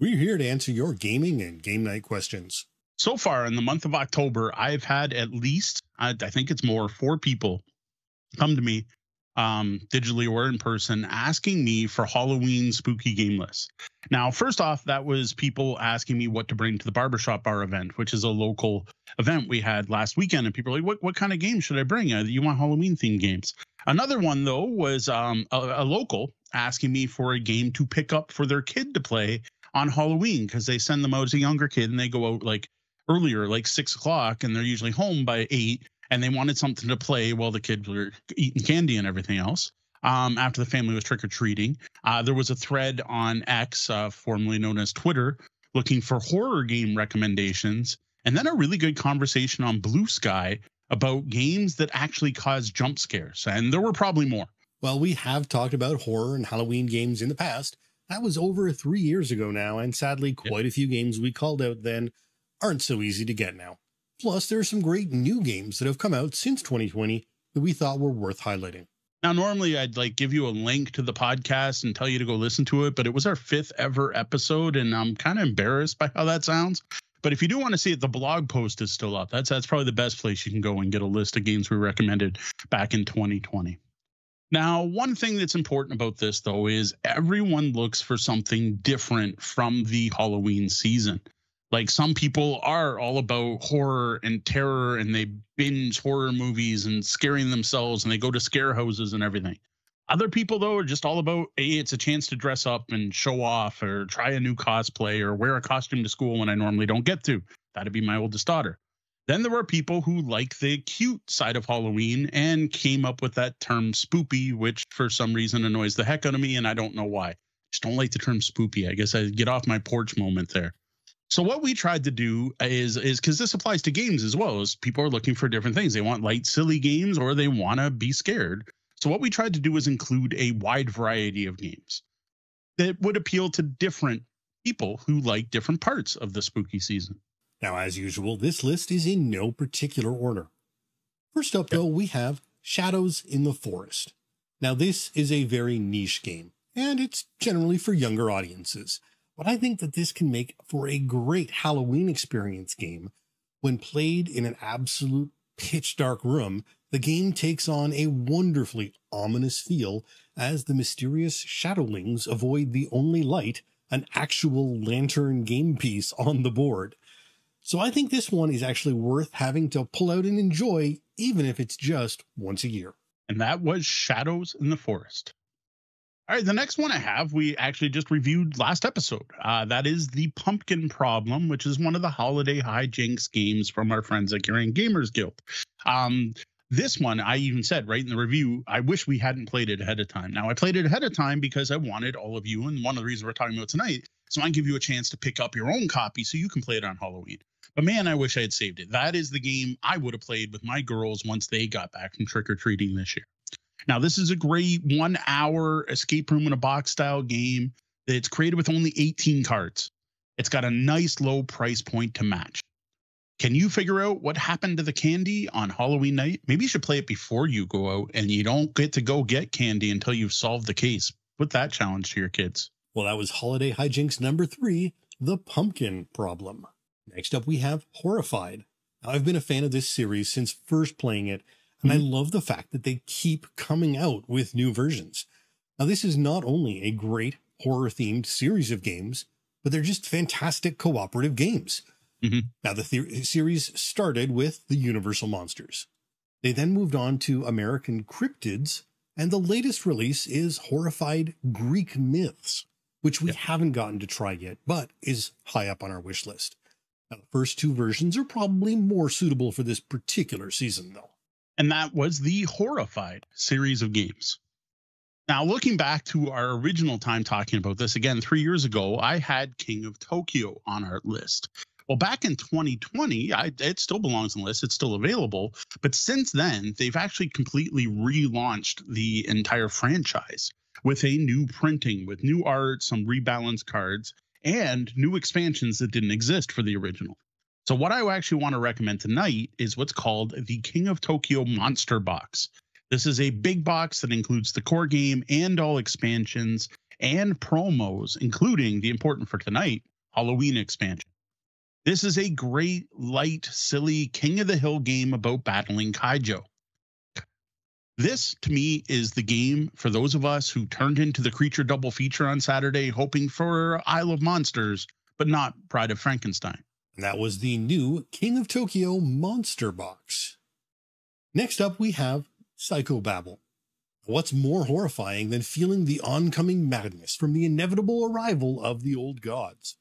We're here to answer your gaming and game night questions. So far in the month of October, I've had at least, I, I think it's more, four people come to me um, digitally or in person asking me for Halloween spooky game lists. Now, first off, that was people asking me what to bring to the barbershop bar event, which is a local event we had last weekend. And people are like, what, what kind of games should I bring? Uh, you want Halloween themed games? Another one, though, was um, a, a local asking me for a game to pick up for their kid to play on Halloween because they send them out as a younger kid and they go out like earlier, like six o'clock, and they're usually home by eight and they wanted something to play while the kids were eating candy and everything else. Um, after the family was trick or treating, uh, there was a thread on X, uh, formerly known as Twitter, looking for horror game recommendations, and then a really good conversation on Blue Sky about games that actually cause jump scares. And there were probably more. Well, we have talked about horror and Halloween games in the past. That was over three years ago now, and sadly, quite a few games we called out then aren't so easy to get now. Plus, there are some great new games that have come out since 2020 that we thought were worth highlighting. Now, normally I'd like give you a link to the podcast and tell you to go listen to it, but it was our fifth ever episode, and I'm kind of embarrassed by how that sounds. But if you do want to see it, the blog post is still up. That's that's probably the best place you can go and get a list of games we recommended back in 2020. Now, one thing that's important about this though is everyone looks for something different from the Halloween season. Like some people are all about horror and terror and they binge horror movies and scaring themselves and they go to scare houses and everything. Other people though are just all about hey, it's a chance to dress up and show off or try a new cosplay or wear a costume to school when I normally don't get to. That'd be my oldest daughter. Then there were people who like the cute side of Halloween and came up with that term spoopy, which for some reason annoys the heck out of me, and I don't know why. Just don't like the term spoopy. I guess I get off my porch moment there. So what we tried to do is is because this applies to games as well as people are looking for different things. They want light, silly games, or they want to be scared. So what we tried to do is include a wide variety of games that would appeal to different people who like different parts of the spooky season. Now, as usual, this list is in no particular order. First up, though, we have Shadows in the Forest. Now, this is a very niche game, and it's generally for younger audiences. But I think that this can make for a great Halloween experience game. When played in an absolute pitch dark room, the game takes on a wonderfully ominous feel as the mysterious shadowlings avoid the only light, an actual lantern game piece on the board. So I think this one is actually worth having to pull out and enjoy, even if it's just once a year. And that was Shadows in the Forest. All right, the next one I have, we actually just reviewed last episode. Uh, that is the Pumpkin Problem, which is one of the holiday hijinks games from our friends at Garion Gamers Guild. Um, this one, I even said right in the review, I wish we hadn't played it ahead of time. Now, I played it ahead of time because I wanted all of you, and one of the reasons we're talking about tonight, so I give you a chance to pick up your own copy so you can play it on Halloween. But man, I wish I had saved it. That is the game I would have played with my girls once they got back from trick or treating this year. Now, this is a great one hour escape room in a box style game that's created with only 18 cards. It's got a nice low price point to match. Can you figure out what happened to the candy on Halloween night? Maybe you should play it before you go out and you don't get to go get candy until you've solved the case. Put that challenge to your kids. Well, that was Holiday Hijinks number three, The Pumpkin Problem. Next up, we have Horrified. Now, I've been a fan of this series since first playing it and mm-hmm. I love the fact that they keep coming out with new versions. Now, this is not only a great horror themed series of games, but they're just fantastic cooperative games. Mm-hmm. Now, the th- series started with the Universal Monsters. They then moved on to American Cryptids, and the latest release is Horrified Greek Myths, which we yeah. haven't gotten to try yet, but is high up on our wish list. Now, the first two versions are probably more suitable for this particular season, though and that was the Horrified series of games. Now, looking back to our original time talking about this again, three years ago, I had King of Tokyo on our list. Well, back in 2020, I, it still belongs on the list. It's still available. But since then, they've actually completely relaunched the entire franchise with a new printing, with new art, some rebalanced cards, and new expansions that didn't exist for the original. So, what I actually want to recommend tonight is what's called the King of Tokyo Monster Box. This is a big box that includes the core game and all expansions and promos, including the important for tonight Halloween expansion. This is a great, light, silly King of the Hill game about battling Kaiju. This, to me, is the game for those of us who turned into the creature double feature on Saturday, hoping for Isle of Monsters, but not Bride of Frankenstein. And that was the new King of Tokyo Monster Box. Next up, we have Psychobabble. What's more horrifying than feeling the oncoming madness from the inevitable arrival of the old gods?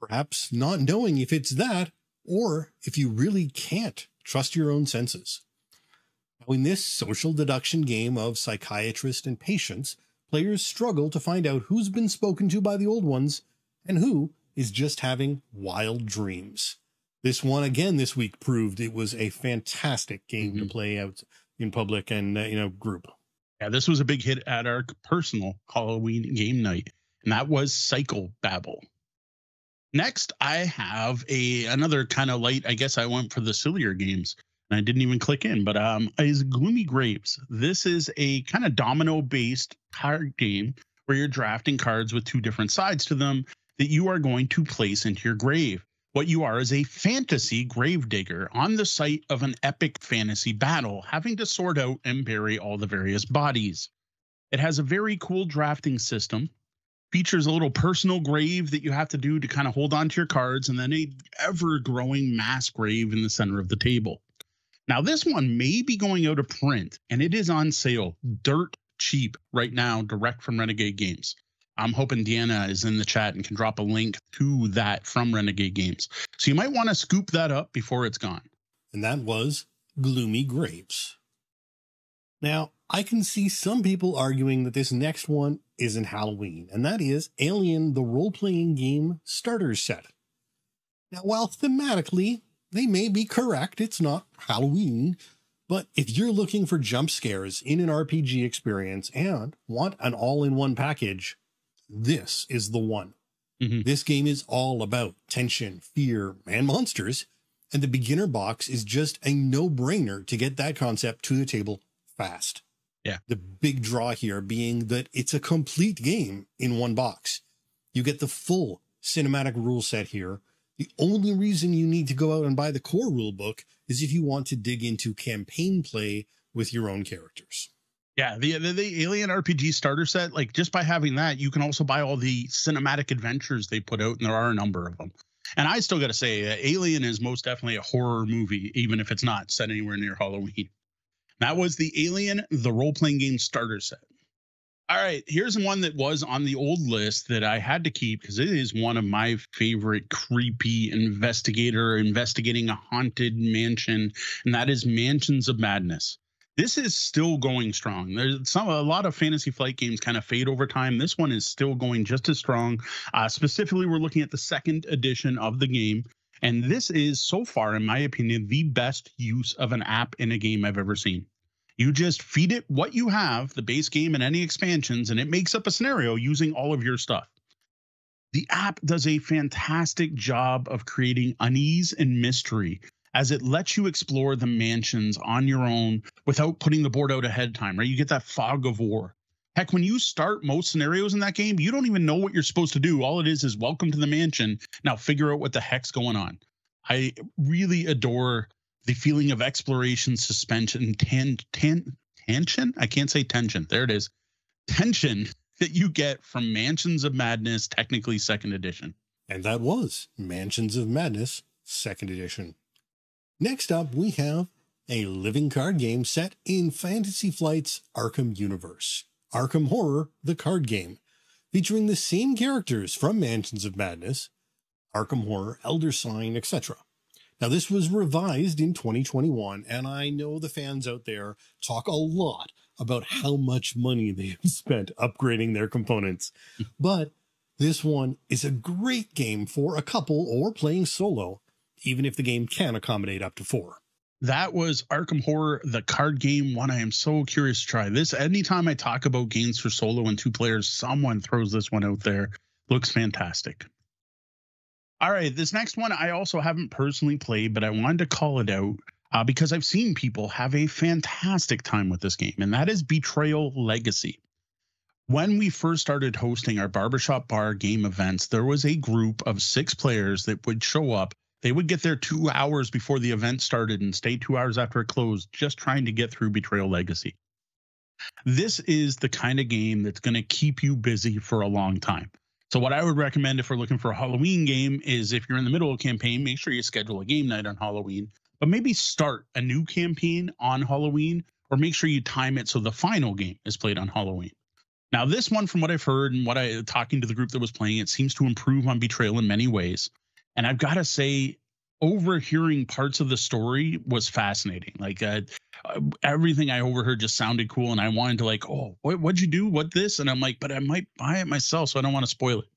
Perhaps not knowing if it's that, or if you really can't trust your own senses. Now, in this social deduction game of psychiatrist and patients, players struggle to find out who's been spoken to by the old ones and who is just having wild dreams. This one again this week proved it was a fantastic game mm-hmm. to play out in public and uh, you know group. Yeah, this was a big hit at our personal Halloween game night, and that was Cycle Babble. Next, I have a another kind of light. I guess I went for the sillier games, I didn't even click in. But um, is Gloomy Graves. This is a kind of domino based card game where you're drafting cards with two different sides to them that you are going to place into your grave. What you are is a fantasy gravedigger on the site of an epic fantasy battle, having to sort out and bury all the various bodies. It has a very cool drafting system. Features a little personal grave that you have to do to kind of hold on to your cards, and then a ever growing mass grave in the center of the table. Now, this one may be going out of print, and it is on sale dirt cheap right now, direct from Renegade Games. I'm hoping Deanna is in the chat and can drop a link to that from Renegade Games. So you might want to scoop that up before it's gone. And that was Gloomy Graves. Now, I can see some people arguing that this next one isn't Halloween, and that is Alien the role playing game starter set. Now, while thematically they may be correct, it's not Halloween, but if you're looking for jump scares in an RPG experience and want an all in one package, this is the one. Mm-hmm. This game is all about tension, fear, and monsters. And the beginner box is just a no brainer to get that concept to the table fast. Yeah. The big draw here being that it's a complete game in one box. You get the full cinematic rule set here. The only reason you need to go out and buy the core rulebook is if you want to dig into campaign play with your own characters. Yeah, the, the, the Alien RPG starter set, like just by having that, you can also buy all the cinematic adventures they put out, and there are a number of them. And I still got to say, uh, Alien is most definitely a horror movie, even if it's not set anywhere near Halloween. That was the Alien, the role playing game starter set. All right, here's one that was on the old list that I had to keep because it is one of my favorite creepy investigator investigating a haunted mansion, and that is Mansions of Madness this is still going strong. There's some a lot of fantasy flight games kind of fade over time. This one is still going just as strong. Uh, specifically, we're looking at the second edition of the game, and this is so far, in my opinion, the best use of an app in a game I've ever seen. You just feed it what you have, the base game and any expansions, and it makes up a scenario using all of your stuff. The app does a fantastic job of creating unease and mystery as it lets you explore the mansions on your own without putting the board out ahead of time, right? You get that fog of war. Heck, when you start most scenarios in that game, you don't even know what you're supposed to do. All it is is welcome to the mansion. Now figure out what the heck's going on. I really adore the feeling of exploration, suspension, tan, tan, tension. I can't say tension. There it is. Tension that you get from Mansions of Madness, technically second edition. And that was Mansions of Madness, second edition. Next up, we have a living card game set in Fantasy Flight's Arkham universe. Arkham Horror, the card game, featuring the same characters from Mansions of Madness, Arkham Horror, Elder Sign, etc. Now, this was revised in 2021, and I know the fans out there talk a lot about how much money they've spent upgrading their components. but this one is a great game for a couple or playing solo even if the game can accommodate up to four. That was Arkham Horror, the card game one I am so curious to try. This anytime I talk about games for solo and two players, someone throws this one out there. Looks fantastic. All right, this next one I also haven't personally played, but I wanted to call it out uh, because I've seen people have a fantastic time with this game, and that is Betrayal Legacy. when we first started hosting our barbershop bar game events, there was a group of six players that would show up. They would get there two hours before the event started and stay two hours after it closed, just trying to get through Betrayal Legacy. This is the kind of game that's going to keep you busy for a long time. So, what I would recommend if we're looking for a Halloween game is if you're in the middle of a campaign, make sure you schedule a game night on Halloween, but maybe start a new campaign on Halloween or make sure you time it so the final game is played on Halloween. Now, this one, from what I've heard and what I talking to the group that was playing, it seems to improve on Betrayal in many ways. And I've got to say, overhearing parts of the story was fascinating. Like uh, everything I overheard just sounded cool, and I wanted to like, oh, what what'd you do? What this? And I'm like, but I might buy it myself, so I don't want to spoil it.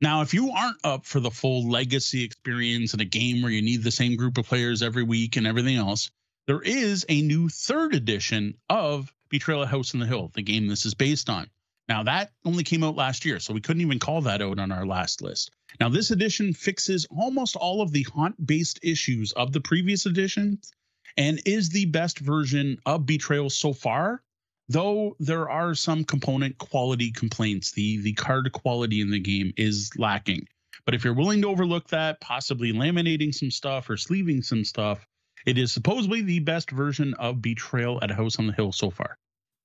Now, if you aren't up for the full legacy experience in a game where you need the same group of players every week and everything else, there is a new third edition of Betrayal at House on the Hill, the game this is based on. Now, that only came out last year, so we couldn't even call that out on our last list. Now, this edition fixes almost all of the haunt based issues of the previous edition and is the best version of Betrayal so far, though there are some component quality complaints. The, the card quality in the game is lacking. But if you're willing to overlook that, possibly laminating some stuff or sleeving some stuff, it is supposedly the best version of Betrayal at House on the Hill so far.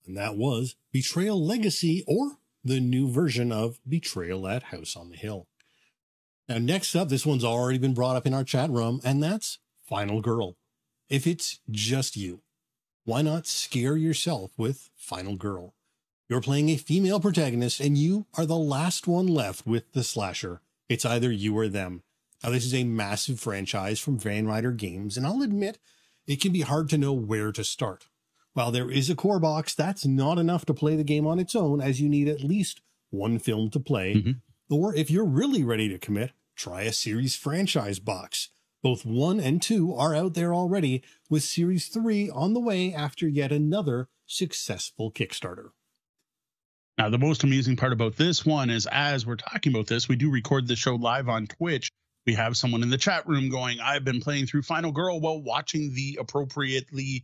And that was Betrayal Legacy or the new version of Betrayal at House on the Hill. Now, next up, this one's already been brought up in our chat room, and that's Final Girl. If it's just you, why not scare yourself with Final Girl? You're playing a female protagonist, and you are the last one left with the slasher. It's either you or them. Now, this is a massive franchise from Van Ryder Games, and I'll admit it can be hard to know where to start. While there is a core box, that's not enough to play the game on its own, as you need at least one film to play. Mm-hmm. Or if you're really ready to commit, try a series franchise box. Both one and two are out there already, with series three on the way after yet another successful Kickstarter. Now, the most amusing part about this one is as we're talking about this, we do record the show live on Twitch we have someone in the chat room going, I've been playing through Final Girl while watching the appropriately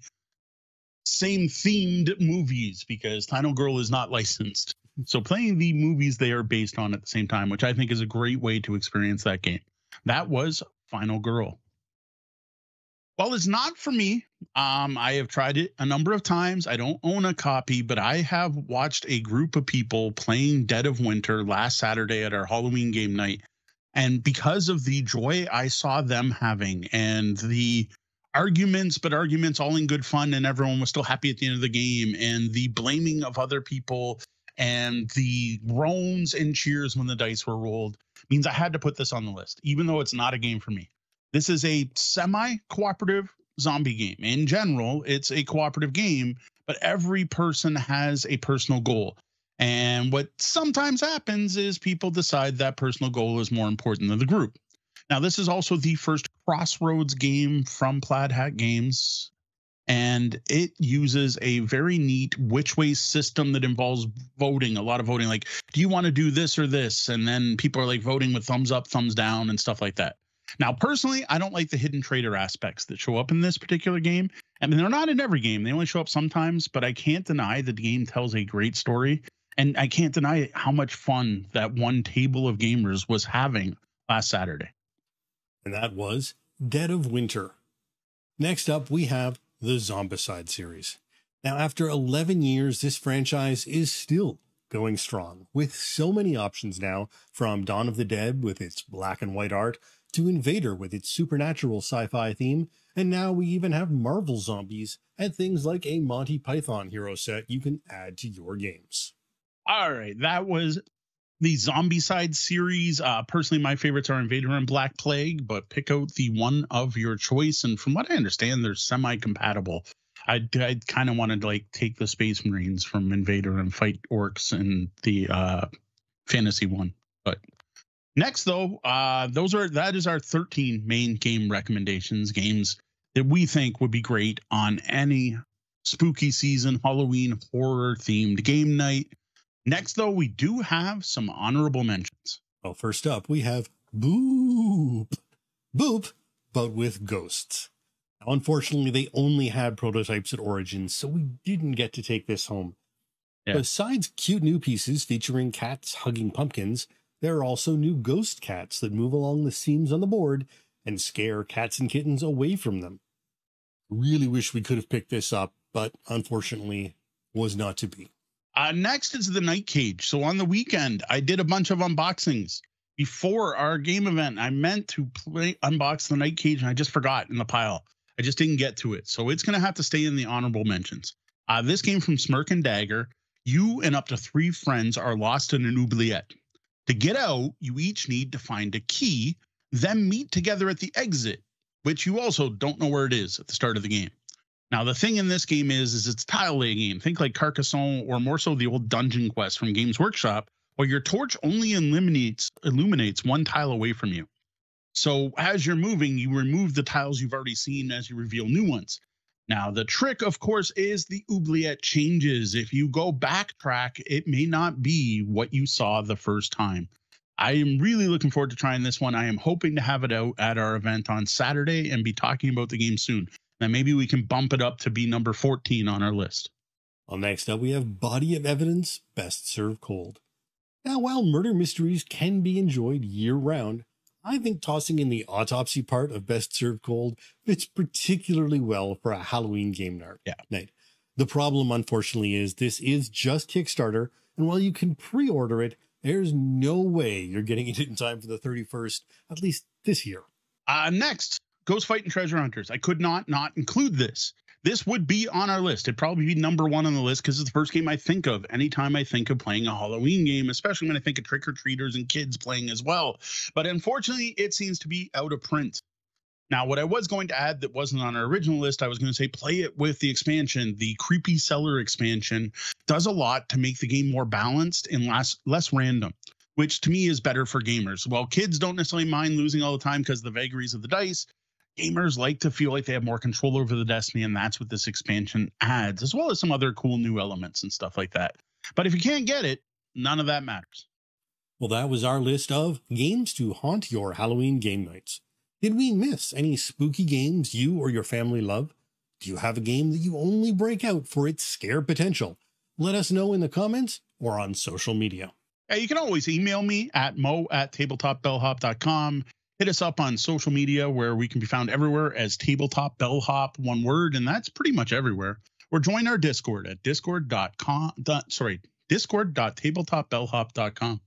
same themed movies because Final Girl is not licensed. So playing the movies they are based on at the same time, which I think is a great way to experience that game. That was Final Girl. Well, it's not for me. Um, I have tried it a number of times. I don't own a copy, but I have watched a group of people playing Dead of Winter last Saturday at our Halloween game night and because of the joy I saw them having and the arguments, but arguments all in good fun, and everyone was still happy at the end of the game, and the blaming of other people and the groans and cheers when the dice were rolled means I had to put this on the list, even though it's not a game for me. This is a semi cooperative zombie game. In general, it's a cooperative game, but every person has a personal goal. And what sometimes happens is people decide that personal goal is more important than the group. Now, this is also the first Crossroads game from Plaid Hat Games, and it uses a very neat which way system that involves voting, a lot of voting. Like, do you want to do this or this? And then people are like voting with thumbs up, thumbs down, and stuff like that. Now, personally, I don't like the hidden traitor aspects that show up in this particular game. I mean, they're not in every game, they only show up sometimes, but I can't deny that the game tells a great story and I can't deny how much fun that one table of gamers was having last Saturday. And that was Dead of Winter. Next up, we have the Zombicide series. Now, after 11 years, this franchise is still going strong with so many options now from Dawn of the Dead with its black and white art to Invader with its supernatural sci fi theme. And now we even have Marvel zombies and things like a Monty Python hero set you can add to your games. All right, that was the Zombicide series. Uh, personally, my favorites are Invader and Black Plague, but pick out the one of your choice. And from what I understand, they're semi-compatible. I I kind of wanted to like take the Space Marines from Invader and fight orcs in the uh, fantasy one. But next, though, uh, those are that is our 13 main game recommendations, games that we think would be great on any spooky season, Halloween horror themed game night. Next, though, we do have some honorable mentions. Well, first up, we have Boop. Boop, but with ghosts. Now, unfortunately, they only had prototypes at Origins, so we didn't get to take this home. Yeah. Besides cute new pieces featuring cats hugging pumpkins, there are also new ghost cats that move along the seams on the board and scare cats and kittens away from them. Really wish we could have picked this up, but unfortunately was not to be. Uh, next is the Night Cage. So on the weekend, I did a bunch of unboxings. Before our game event, I meant to play unbox the Night Cage, and I just forgot in the pile. I just didn't get to it, so it's going to have to stay in the honorable mentions. Uh, this game from Smirk and Dagger. You and up to three friends are lost in an oubliette. To get out, you each need to find a key, then meet together at the exit, which you also don't know where it is at the start of the game. Now, the thing in this game is, is it's tile lay game. Think like Carcassonne or more so the old Dungeon Quest from Games Workshop, where your torch only illuminates illuminates one tile away from you. So as you're moving, you remove the tiles you've already seen as you reveal new ones. Now, the trick, of course, is the oubliette changes. If you go backtrack, it may not be what you saw the first time. I am really looking forward to trying this one. I am hoping to have it out at our event on Saturday and be talking about the game soon. Now, maybe we can bump it up to be number 14 on our list. Well, next up, we have Body of Evidence Best Served Cold. Now, while murder mysteries can be enjoyed year round, I think tossing in the autopsy part of Best Served Cold fits particularly well for a Halloween game night. Yeah. night. The problem, unfortunately, is this is just Kickstarter, and while you can pre order it, there's no way you're getting it in time for the 31st, at least this year. Uh, next, Ghost Fightin' Treasure Hunters. I could not not include this. This would be on our list. It'd probably be number one on the list because it's the first game I think of anytime I think of playing a Halloween game, especially when I think of trick or treaters and kids playing as well. But unfortunately, it seems to be out of print. Now, what I was going to add that wasn't on our original list, I was going to say play it with the expansion. The Creepy Cellar expansion does a lot to make the game more balanced and less less random, which to me is better for gamers. While kids don't necessarily mind losing all the time because of the vagaries of the dice, gamers like to feel like they have more control over the destiny, and that's what this expansion adds, as well as some other cool new elements and stuff like that. But if you can't get it, none of that matters. Well, that was our list of games to haunt your Halloween game nights. Did we miss any spooky games you or your family love? Do you have a game that you only break out for its scare potential? Let us know in the comments or on social media. Yeah, you can always email me at mo at tabletopbellhop.com. Hit us up on social media where we can be found everywhere as Tabletop Bellhop, one word, and that's pretty much everywhere. Or join our Discord at discord.com. Dot, sorry, discord.tabletopbellhop.com.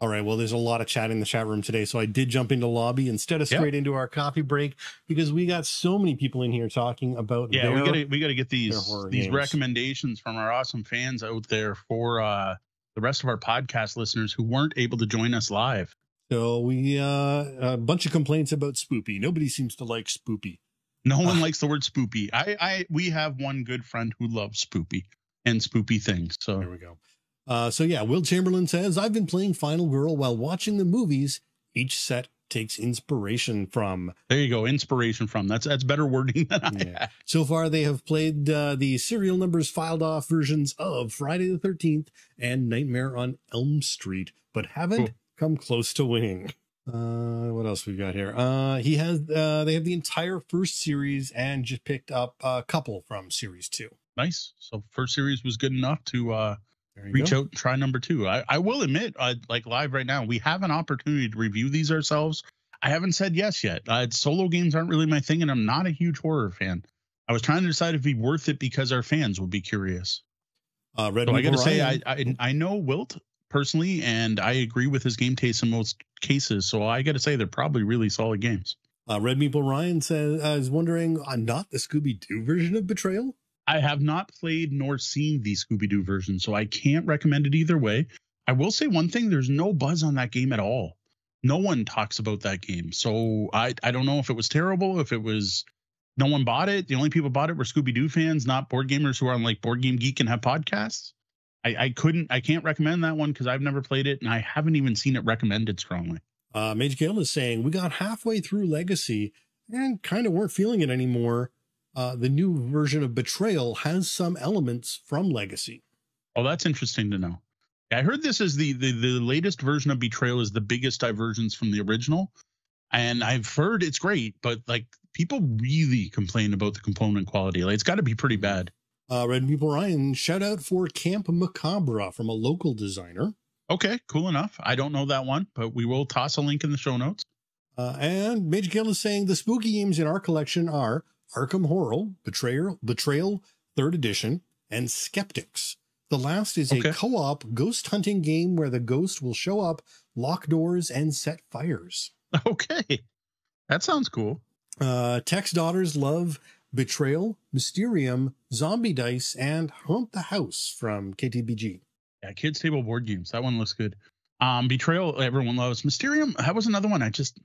All right. Well, there's a lot of chat in the chat room today. So I did jump into lobby instead of Yep. straight into our coffee break because we got so many people in here talking about Yeah, their, we gotta we gotta get these these games. recommendations from our awesome fans out there for uh the rest of our podcast listeners who weren't able to join us live. So we uh a bunch of complaints about spoopy. Nobody seems to like spoopy. No one Ah. likes the word spoopy. I I we have one good friend who loves spoopy and spoopy things. So There we go. Uh, so yeah, Will Chamberlain says, I've been playing Final Girl while watching the movies. Each set takes inspiration from. there you go. Inspiration from that's that's better wording than I Yeah. had. So far, they have played uh, the serial numbers filed off versions of Friday the 13th and Nightmare on Elm Street, but haven't Cool. Come close to winning. Uh, what else we got here? Uh, he has, uh, they have the entire first series and just picked up a couple from series two. Nice. So first series was good enough to uh reach go. out and try number two. I, I will admit, uh, like live right now, we have an opportunity to review these ourselves. I haven't said yes yet. Uh, solo games aren't really my thing, and I'm not a huge horror fan. I was trying to decide if it'd be worth it because our fans would be curious. Uh, Red So I got to say, I, I I know Wilt personally, and I agree with his game taste in most cases. So I got to say, they're probably really solid games. Uh, Red Meeple Ryan says, uh, is wondering, uh, not the Scooby Doo version of Betrayal? I have not played nor seen the Scooby Doo version, so I can't recommend it either way. I will say one thing: there's no buzz on that game at all. No one talks about that game, so I I don't know if it was terrible, if it was no one bought it. The only people bought it were Scooby Doo fans, not board gamers who are on like Board Game Geek and have podcasts. I, I couldn't, I can't recommend that one because I've never played it and I haven't even seen it recommended strongly. Uh, Mage Gale is saying, we got halfway through Legacy and kind of weren't feeling it anymore. Uh, the new version of Betrayal has some elements from Legacy. Oh, that's interesting to know. I heard this is the, the the latest version of Betrayal is the biggest divergence from the original, and I've heard it's great, but like people really complain about the component quality. Like it's got to be pretty bad. Uh, Red Meeple Ryan, shout out for Camp Macabre from a local designer. Okay, cool enough. I don't know that one, but we will toss a link in the show notes. Uh, and Major Kill is saying the spooky games in our collection are Arkham Horror, Betrayal, Betrayal, Third Edition, and Skeptics. The last is Okay. a co-op ghost hunting game where the ghost will show up, lock doors, and set fires. Okay, that sounds cool. Uh, Tech's daughters love Betrayal, Mysterium, Zombie Dice, and Haunt the House from KTBG. Yeah, kids table board games. That one looks good. Um, Betrayal, everyone loves. Mysterium, that was another one. I just,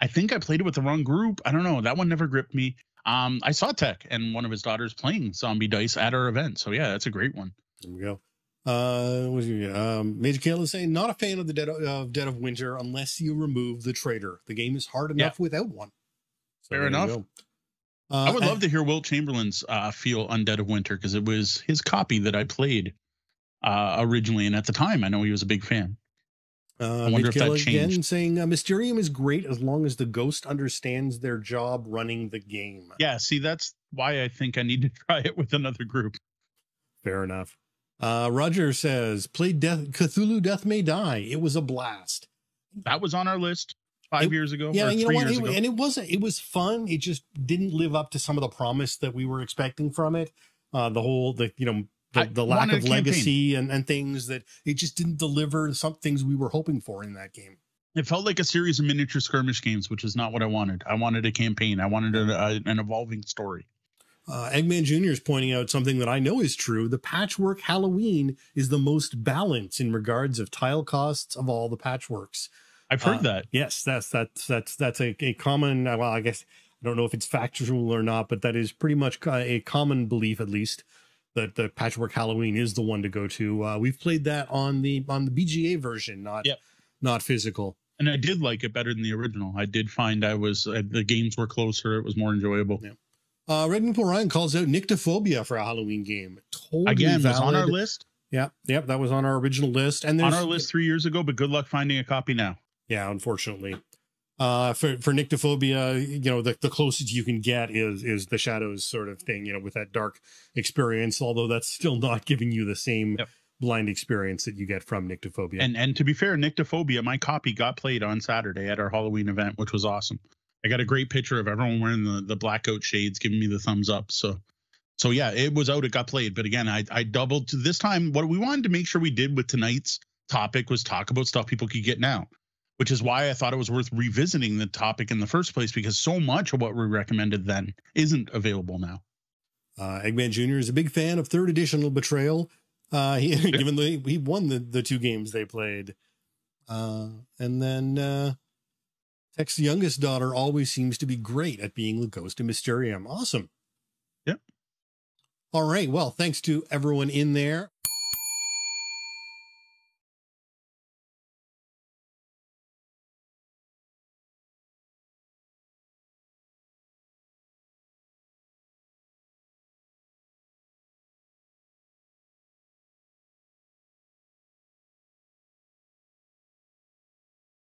I think I played it with the wrong group. I don't know. That one never gripped me. Um, I saw Tech and one of his daughters playing Zombie Dice at our event. So yeah, that's a great one. There we go. Uh, was it? um, Major Kale is saying not a fan of the Dead of, uh, Dead of Winter unless you remove the traitor. The game is hard Yeah. enough without one. So Fair you enough. Uh, I would and- love to hear Will Chamberlain's uh, feel Undead of Winter because it was his copy that I played uh, originally, and at the time, I know he was a big fan. Uh, I wonder Mitch if that Gill again saying uh, Mysterium is great as long as the ghost understands their job running the game. Yeah, see, that's why I think I need to try it with another group. Fair enough. Uh, Roger says played Death Cthulhu Death May Die. It was a blast. That was on our list five It- years ago. Yeah, you know what? It- and it wasn't. It was fun. It just didn't live up to some of the promise that we were expecting from it. Uh, the whole, the you know, the, the lack of legacy and, and things that it just didn't deliver some things we were hoping for in that game. It felt like a series of miniature skirmish games, which is not what I wanted. I wanted a campaign. I wanted a, a, an evolving story. Uh, Eggman Jr. is pointing out something that I know is true. The patchwork Halloween is the most balanced in regards of tile costs of all the patchworks. I've heard Uh, that. Yes, that's that's that's that's a, a common. uh, Well, I guess I don't know if it's factual or not, but that is pretty much a common belief, at least, that the Patchwork Halloween is the one to go to. Uh, we've played that on the on the BGA version, not Yep. not physical. And I did like it better than the original. I did find I was uh, the games were closer. It was more enjoyable. Yeah. Uh, Red Meeple Ryan calls out Nyctophobia for a Halloween game. Totally Again, was on our list. Yeah, yep, that was on our original list, and On our list three years ago, but good luck finding a copy now. Yeah, unfortunately. Uh, for for nyctophobia, you know, the, the closest you can get is is the shadows sort of thing, you know, with that dark experience. Although that's still not giving you the same Yep. blind experience that you get from nyctophobia. And and to be fair, Nyctophobia, my copy got played on Saturday at our Halloween event, which was awesome. I got a great picture of everyone wearing the, the blackout shades, giving me the thumbs up. So so yeah, it was out, it got played. But again, I I doubled to this time. What we wanted to make sure we did with tonight's topic was talk about stuff people could get now. Which is why I thought it was worth revisiting the topic in the first place, because so much of what we recommended then isn't available now. Uh, Eggman Jr. is a big fan of third edition of Betrayal. Uh, he, given the he won the, the two games they played. Uh, and then uh, Tech's youngest daughter always seems to be great at being the ghost of Mysterium. Awesome. Yep. All right. Well, thanks to everyone in there.